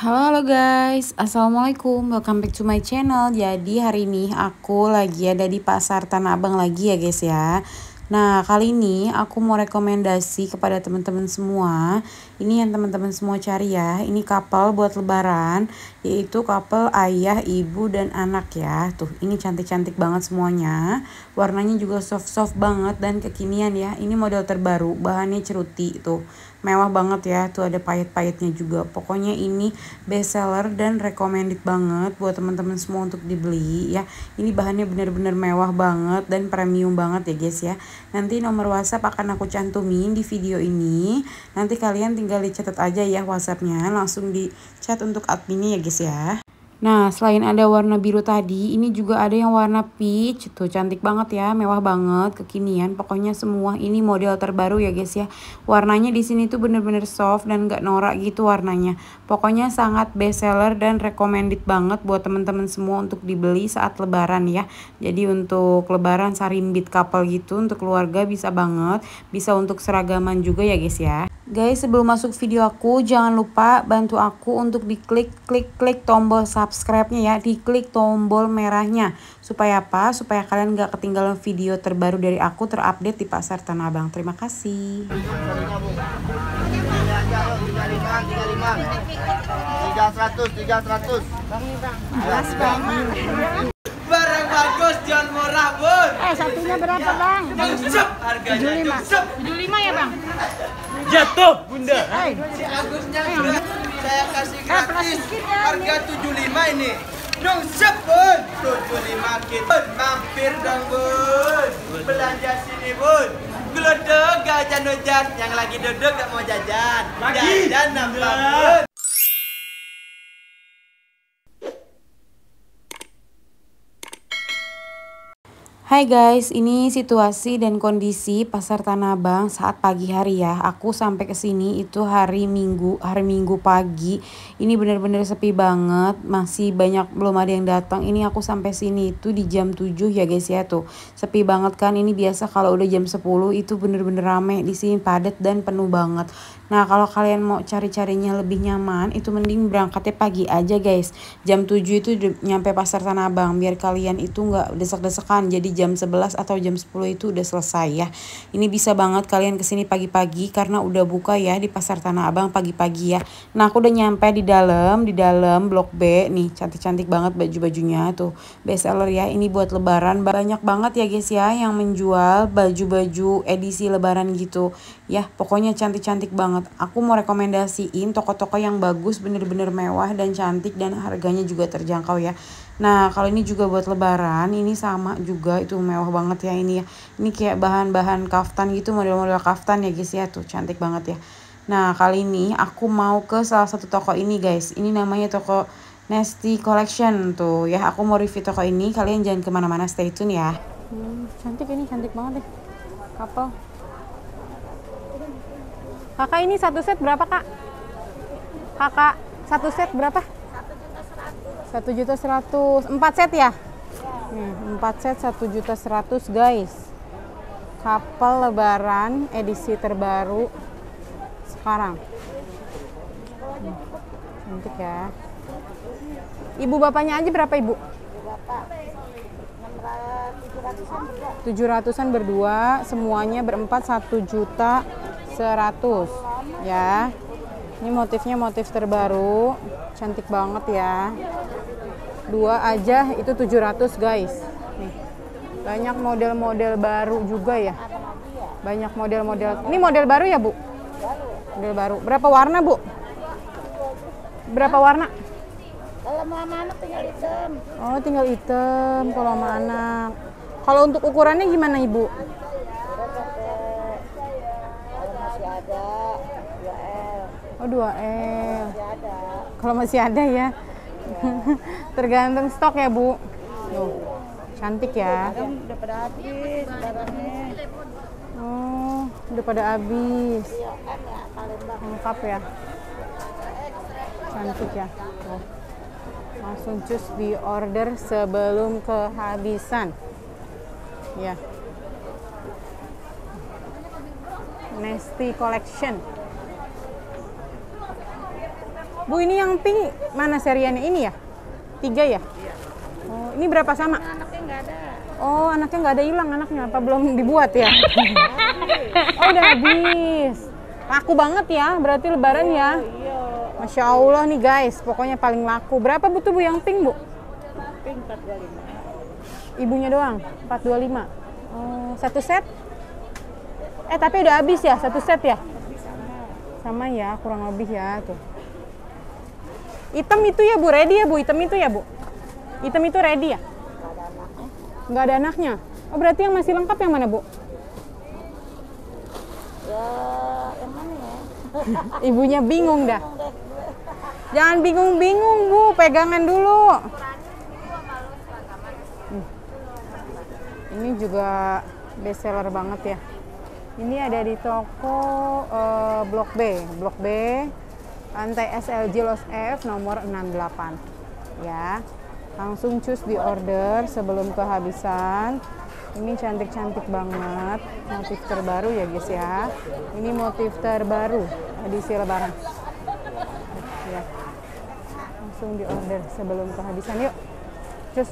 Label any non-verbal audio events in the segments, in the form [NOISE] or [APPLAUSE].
Halo halo guys, Assalamualaikum, welcome back to my channel. Jadi hari ini aku lagi ada di pasar Tanah Abang lagi ya guys ya. Nah kali ini aku mau rekomendasi kepada teman-teman semua Ini yang teman-teman semua cari ya. Ini couple buat lebaran Yaitu couple ayah, ibu, dan anak ya. Tuh ini cantik-cantik banget semuanya. Warnanya juga soft-soft banget dan kekinian ya. Ini model terbaru, bahannya ceruti tuh. Mewah banget ya tuh ada pahit-pahitnya juga. Pokoknya ini best seller dan recommended banget buat teman-teman semua untuk dibeli ya. Ini bahannya bener-bener mewah banget dan premium banget ya guys ya. Nanti nomor whatsapp akan aku cantumin di video ini. Nanti kalian tinggal dicatat aja ya whatsappnya langsung di chat untuk adminnya ya guys ya Nah, selain ada warna biru tadi, ini juga ada yang warna peach. Tuh, cantik banget ya, mewah banget, kekinian. Pokoknya semua ini model terbaru ya guys ya. Warnanya di sini tuh bener-bener soft dan gak norak gitu warnanya. Pokoknya sangat best seller dan recommended banget buat temen-temen semua untuk dibeli saat lebaran ya. Jadi untuk lebaran sarimbit couple gitu, untuk keluarga bisa banget. Bisa untuk seragaman juga ya guys ya. Guys, sebelum masuk video aku, jangan lupa bantu aku untuk diklik klik klik tombol subscribe-nya ya, diklik tombol merahnya. Supaya apa? Supaya kalian gak ketinggalan video terbaru dari aku terupdate di Pasar Tanah Abang. Terima kasih. Bagus jual murah, Bun. Eh, satunya berapa, Bang? Nyungsep harganya. 75. Nyungsep. 75 ya, Bang? Jatuh, Bunda. Eh, Si Agusnya sudah saya kasih Eh, gratis. ya, Harga 75 ini. Nyungsep, Bun. 75 kita. Mampir dong, Bun. Belanja sini, Bun. Gelodok gak jajan yang lagi duduk gak mau jajan. Jajan nambah, Bun. Hai guys, ini situasi dan kondisi pasar Tanah Abang saat pagi hari ya. Aku sampai ke sini itu hari Minggu, hari Minggu pagi. Ini bener-bener sepi banget, masih banyak belum ada yang datang. Ini aku sampai sini itu di jam 7 ya guys ya tuh. Sepi banget kan. Ini biasa kalau udah jam 10 itu bener-bener rame di sini padat dan penuh banget. Nah, kalau kalian mau cari-carinya lebih nyaman, itu mending berangkatnya pagi aja guys. Jam 7 itu nyampe pasar Tanah Abang biar kalian itu nggak desek-desekan. Jadi jam 11 atau jam 10 itu udah selesai ya. Ini bisa banget kalian ke sini pagi-pagi karena udah buka ya di pasar Tanah Abang pagi-pagi ya. Nah, aku udah nyampe di dalam, di dalam blok B nih, cantik-cantik banget baju-bajunya tuh. Best seller ya. Ini buat lebaran banyak banget ya guys ya yang menjual baju-baju edisi lebaran gitu. Ya, pokoknya cantik-cantik banget. Aku mau rekomendasiin toko-toko yang bagus, bener-bener mewah dan cantik dan harganya juga terjangkau ya. Nah, kalau ini juga buat lebaran, ini sama juga itu mewah banget ya ini ya. Ini kayak bahan-bahan kaftan gitu, model-model kaftan ya guys ya tuh, cantik banget ya. Nah, kali ini aku mau ke salah satu toko ini guys. Ini namanya toko Nesty Collection tuh ya. Aku mau review toko ini, kalian jangan ke mana-mana, stay tune ya. Hmm, cantik ini, cantik banget deh. Couple. Kakak ini satu set berapa kak? Kakak satu set berapa? Satu juta seratus. Empat set ya? Nih, empat set satu juta seratus guys. Kapal Lebaran edisi terbaru sekarang. Hmm, Cantik ya. Ibu bapaknya aja berapa ibu? Tujuh ratusan berdua, semuanya berempat satu juta seratus ya. Ini motifnya motif terbaru, cantik banget ya. Dua aja itu 700 guys. Nih. Banyak model-model baru juga ya. Banyak model-model. Ini model baru ya, Bu? Model baru. Berapa warna, Bu? Berapa warna? kalau mau sama anak tinggal hitam. Oh, tinggal hitam kalau sama anak. Kalau untuk ukurannya gimana, Ibu? Kalau masih ada 2L, Oh, 2L. masih ada. Kalau masih ada ya. [LAUGHS] Tergantung stok ya, Bu. Tuh. Cantik ya. Udah pada habis. Oh, udah pada habis. Iya kan ya. Lengkap ya. Cantik ya. Tuh. Langsung cus di order sebelum kehabisan. Ya. Nesty Collection. Bu ini yang pink mana seriannya ini ya? Tiga ya? Oh ini berapa sama? Anaknya nggak ada. Oh anaknya nggak ada hilang anaknya apa belum dibuat ya? [LAUGHS] oh udah habis. Laku banget ya berarti lebaran ya? Iya. Masya Allah nih guys, pokoknya paling laku. Berapa butuh bu yang pink bu? Pink 425. Ibunya doang, 425. Oh, satu set? Eh tapi udah habis ya, satu set ya? Sama ya, kurang lebih ya tuh. Hitam itu ya bu, ready ya bu, hitam itu ya bu? Hitam itu ready ya? Nggak ada anaknya. Oh berarti yang masih lengkap yang mana bu? Ya, yang mana ya? [LAUGHS] Ibunya bingung dah. Jangan bingung-bingung bu, pegangan dulu. Hmm. Ini juga best seller banget ya. Ini ada di toko eh, Blok B, Blok B, lantai SLG Los F nomor 68. Ya, langsung cus di order sebelum kehabisan. Ini cantik-cantik banget, motif terbaru ya guys ya. Ini motif terbaru edisi Lebaran. Ya, langsung di order sebelum kehabisan. Yuk, cus.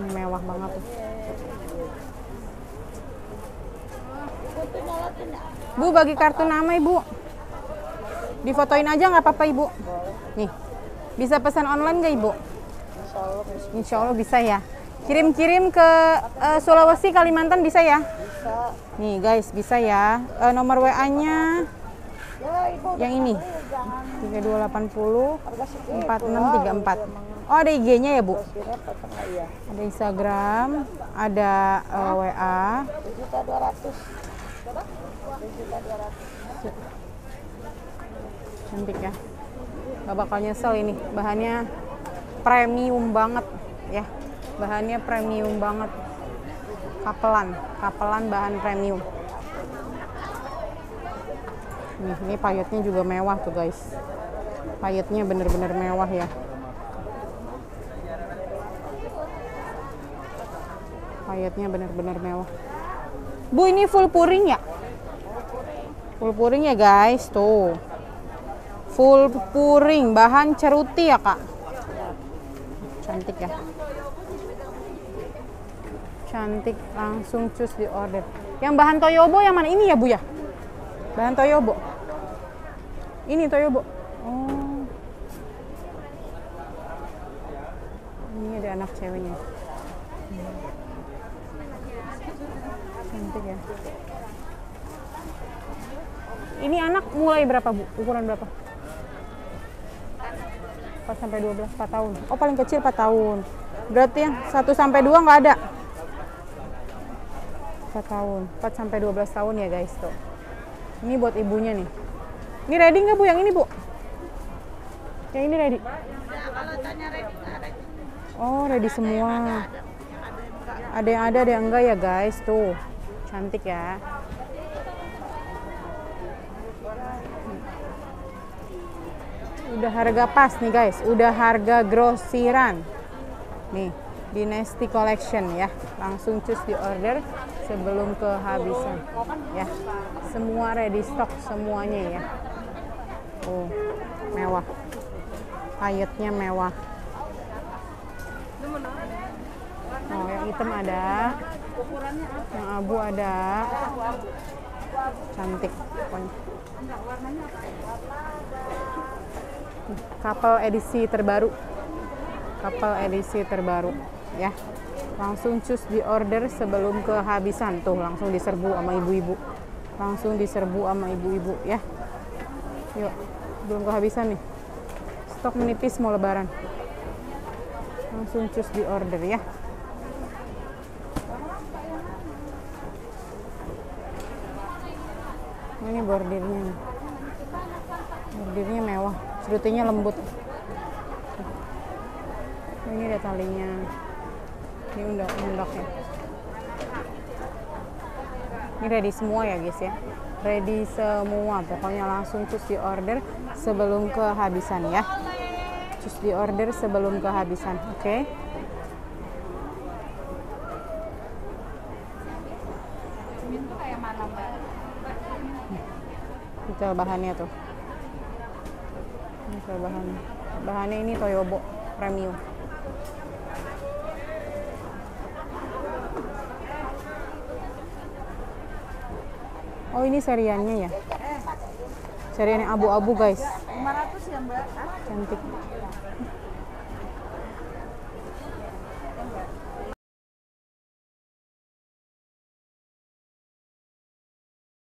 Mewah banget tuh. Bu bagi kartu nama ibu. Difotoin aja nggak apa-apa ibu. Nih, bisa pesan online nggak ibu? Insya Allah bisa. Ya. Kirim-kirim ke eh, Sulawesi, Kalimantan bisa ya? Nih guys, bisa ya. Eh, nomor WA-nya Ya, yang ini. jangan 3280 harga segitu. 4634. Oh, ada IG-nya ya, Bu? Ada Instagram, ada eh, WA. 7 juta 200. 7 juta 200. Cantik ya. Gak bakal nyesel ini. Bahannya premium banget ya. Bahannya premium banget. Kapelan, kapelan bahan premium. Nih, ini payetnya juga mewah tuh guys. Payetnya bener-bener mewah ya. Payetnya bener-bener mewah. Bu ini full puring ya? Full puring ya guys, tuh. Full puring, bahan ceruti ya kak? Cantik ya. Cantik, langsung cus di order. Yang bahan Toyobo yang mana ini ya bu ya? Bahan Toyobo. Ini Toyobo. Oh. Ini ada anak ceweknya. Cantik ya. Ini anak mulai berapa bu? Ukuran berapa? 4 sampai 12, 4 tahun. Oh paling kecil 4 tahun. Berarti yang 1 sampai 2 nggak ada? 4 tahun. 4 sampai 12 tahun ya guys tuh. Ini buat ibunya nih. Ini ready nggak bu? Yang ini bu? Yang ini ready? Oh ready semua. Ada yang ada, ada yang enggak ya guys tuh. Cantik ya. Udah harga pas nih guys, udah harga grosiran. Nih, Dynasty Collection ya. Langsung cus di order sebelum kehabisan. Ya. Semua ready stock semuanya ya. Oh, mewah. Payetnya mewah. Oh, yang hitam ada. Yang abu ada. Cantik pokoknya. Couple edisi terbaru. Couple edisi terbaru ya. Langsung cus di order sebelum kehabisan tuh, langsung diserbu sama ibu-ibu. Langsung diserbu sama ibu-ibu ya. Yuk, belum kehabisan nih. Stok menipis mau lebaran. Langsung cus di order ya. Ini bordirnya. Bordirnya mewah, serutinya lembut. Ini ada talinya. Ini undak-undaknya. Ini ready semua ya guys ya. Ready semua, pokoknya langsung cus di order sebelum kehabisan ya. Cus di order sebelum kehabisan, oke? Tuh bahannya tuh. Ini tuh bahannya. Bahannya ini Toyobo premium. Oh ini seriannya ya? Serian yang abu-abu guys. 500 ya mbak Cantik.